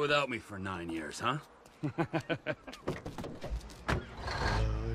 without me for nine years, huh?